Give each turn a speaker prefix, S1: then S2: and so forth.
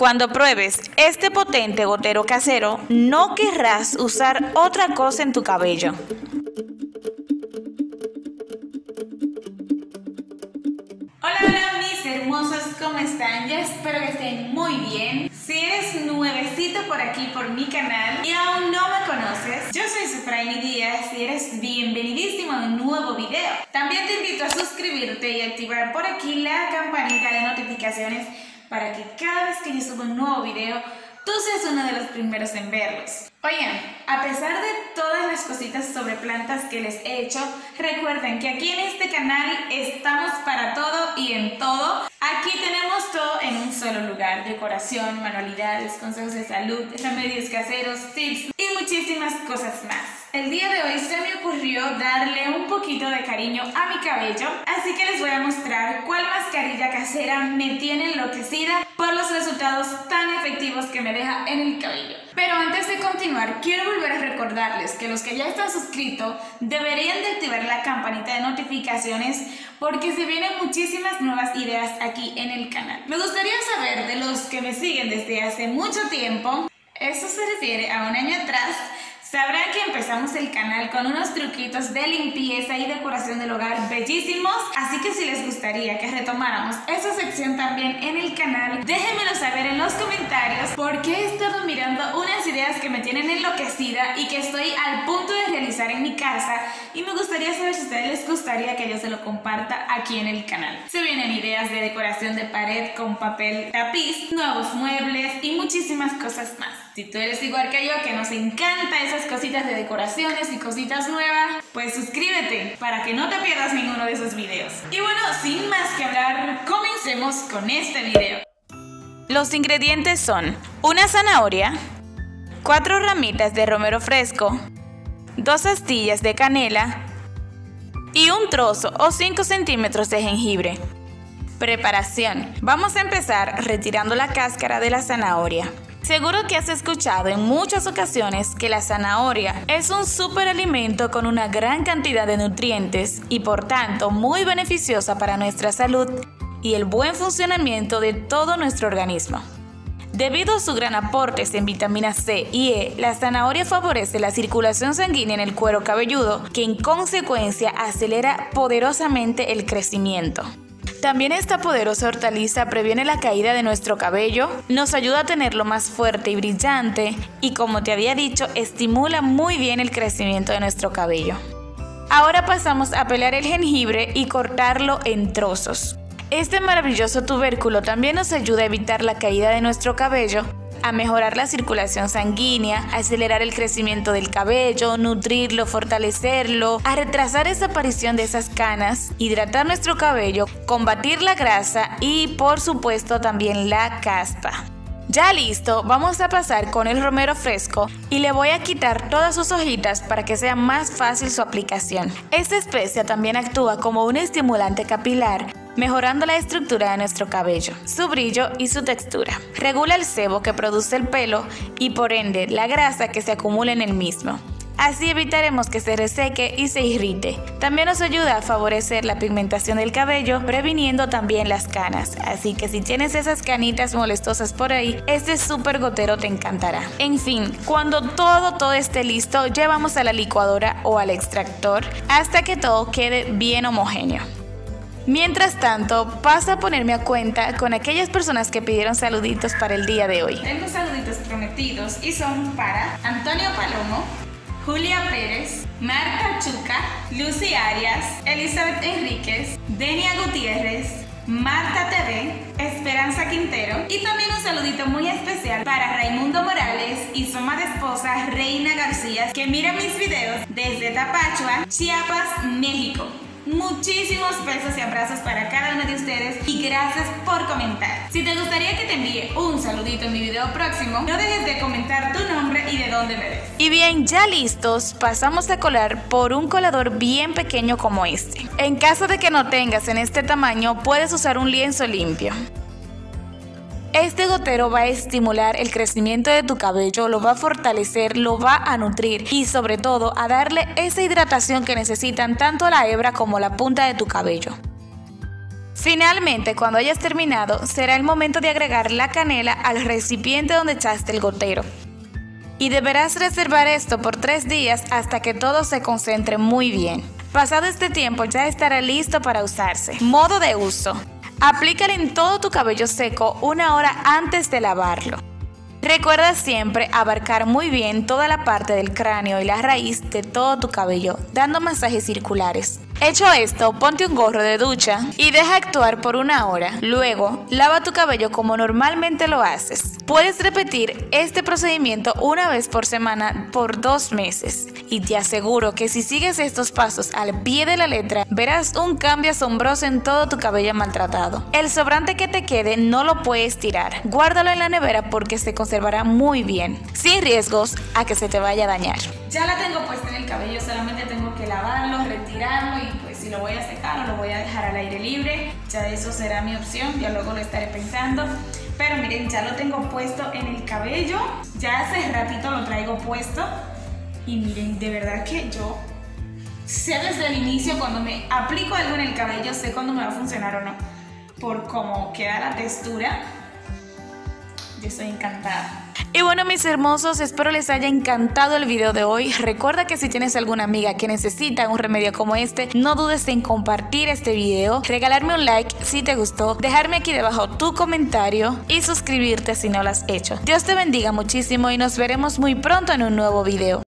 S1: Cuando pruebes este potente gotero casero, no querrás usar otra cosa en tu cabello. Hola, hola mis hermosos, ¿cómo están? Ya espero que estén muy bien. Si eres nuevecito por aquí, por mi canal, y aún no me conoces, yo soy Sufraini Díaz y eres bienvenidísimo a un nuevo video. También te invito a suscribirte y activar por aquí la campanita de notificaciones para que cada vez que yo suba un nuevo video, tú seas uno de los primeros en verlos. Oigan, a pesar de todas las cositas sobre plantas que les he hecho, recuerden que aquí en este canal estamos para todo y en todo. Aquí tenemos todo en un solo lugar, decoración, manualidades, consejos de salud, remedios caseros, tips y muchísimas cosas más. El día de hoy se ocurrió darle un poquito de cariño a mi cabello, así que les voy a mostrar cuál mascarilla casera me tiene enloquecida por los resultados tan efectivos que me deja en el cabello. Pero antes de continuar, quiero volver a recordarles que los que ya están suscritos deberían de activar la campanita de notificaciones porque se vienen muchísimas nuevas ideas aquí en el canal. Me gustaría saber de los que me siguen desde hace mucho tiempo, eso se refiere a un año atrás, Sabrán que empezamos el canal con unos truquitos de limpieza y decoración del hogar bellísimos, así que si les gustaría que retomáramos esa sección también en el canal, déjenmelo saber en los comentarios porque he estado mirando unas ideas que me tienen enloquecida y que estoy al punto de realizar en mi casa y me gustaría saber si a ustedes les gustaría que yo se lo comparta aquí en el canal. Se vienen ideas de decoración de pared con papel tapiz, nuevos muebles y muchísimas cosas más. Si tú eres igual que yo, que nos encanta esas cositas de decoraciones y cositas nuevas, pues suscríbete para que no te pierdas ninguno de esos videos. Y bueno, sin más que hablar, comencemos con este video. Los ingredientes son una zanahoria, cuatro ramitas de romero fresco, dos astillas de canela y un trozo o 5 centímetros de jengibre. Preparación. Vamos a empezar retirando la cáscara de la zanahoria. Seguro que has escuchado en muchas ocasiones que la zanahoria es un superalimento con una gran cantidad de nutrientes y por tanto muy beneficiosa para nuestra salud y el buen funcionamiento de todo nuestro organismo. Debido a su gran aporte en vitamina C y E, la zanahoria favorece la circulación sanguínea en el cuero cabelludo, que en consecuencia acelera poderosamente el crecimiento. También esta poderosa hortaliza previene la caída de nuestro cabello, nos ayuda a tenerlo más fuerte y brillante y como te había dicho, estimula muy bien el crecimiento de nuestro cabello. Ahora pasamos a pelar el jengibre y cortarlo en trozos. Este maravilloso tubérculo también nos ayuda a evitar la caída de nuestro cabello a mejorar la circulación sanguínea, a acelerar el crecimiento del cabello, nutrirlo, fortalecerlo, a retrasar esa aparición de esas canas, hidratar nuestro cabello, combatir la grasa y por supuesto también la caspa. Ya listo, vamos a pasar con el romero fresco y le voy a quitar todas sus hojitas para que sea más fácil su aplicación. Esta especia también actúa como un estimulante capilar mejorando la estructura de nuestro cabello, su brillo y su textura. Regula el sebo que produce el pelo y por ende la grasa que se acumula en el mismo. Así evitaremos que se reseque y se irrite. También nos ayuda a favorecer la pigmentación del cabello, previniendo también las canas. Así que si tienes esas canitas molestosas por ahí, este super gotero te encantará. En fin, cuando todo todo esté listo, llevamos a la licuadora o al extractor hasta que todo quede bien homogéneo. Mientras tanto, paso a ponerme a cuenta con aquellas personas que pidieron saluditos para el día de hoy.
S2: Tengo saluditos prometidos y son para Antonio Palomo, Julia Pérez, Marta Chuca, Lucy Arias, Elizabeth Enríquez, Denia Gutiérrez, Marta TV, Esperanza Quintero y también un saludito muy especial para Raimundo Morales y su amada esposa Reina García que mira mis videos desde Tapachua, Chiapas, México. Muchísimos besos y abrazos para cada uno de ustedes y gracias por comentar. Si te gustaría que te envíe un saludito en mi video próximo, no dejes de comentar tu nombre y de dónde me ves.
S1: Y bien, ya listos, pasamos a colar por un colador bien pequeño como este. En caso de que no tengas en este tamaño, puedes usar un lienzo limpio. Este gotero va a estimular el crecimiento de tu cabello, lo va a fortalecer, lo va a nutrir y sobre todo a darle esa hidratación que necesitan tanto la hebra como la punta de tu cabello. Finalmente, cuando hayas terminado, será el momento de agregar la canela al recipiente donde echaste el gotero. Y deberás reservar esto por tres días hasta que todo se concentre muy bien. Pasado este tiempo ya estará listo para usarse. Modo de uso. Aplícalo en todo tu cabello seco una hora antes de lavarlo. Recuerda siempre abarcar muy bien toda la parte del cráneo y la raíz de todo tu cabello, dando masajes circulares. Hecho esto, ponte un gorro de ducha y deja actuar por una hora. Luego, lava tu cabello como normalmente lo haces. Puedes repetir este procedimiento una vez por semana por dos meses. Y te aseguro que si sigues estos pasos al pie de la letra, verás un cambio asombroso en todo tu cabello maltratado. El sobrante que te quede no lo puedes tirar. Guárdalo en la nevera porque se conservará muy bien, sin riesgos a que se te vaya a dañar.
S2: Ya la tengo puesta en el cabello, solamente tengo que lavarlo, y pues si lo voy a secar o lo voy a dejar al aire libre, ya eso será mi opción, ya luego lo estaré pensando. Pero miren, ya lo tengo puesto en el cabello, ya hace ratito lo traigo puesto y miren, de verdad que yo sé desde el inicio cuando me aplico algo en el cabello, sé cuándo me va a funcionar o no, por cómo queda la textura. Yo estoy encantada.
S1: Y bueno mis hermosos, espero les haya encantado el video de hoy. Recuerda que si tienes alguna amiga que necesita un remedio como este, no dudes en compartir este video, regalarme un like si te gustó, dejarme aquí debajo tu comentario y suscribirte si no lo has hecho. Dios te bendiga muchísimo y nos veremos muy pronto en un nuevo video.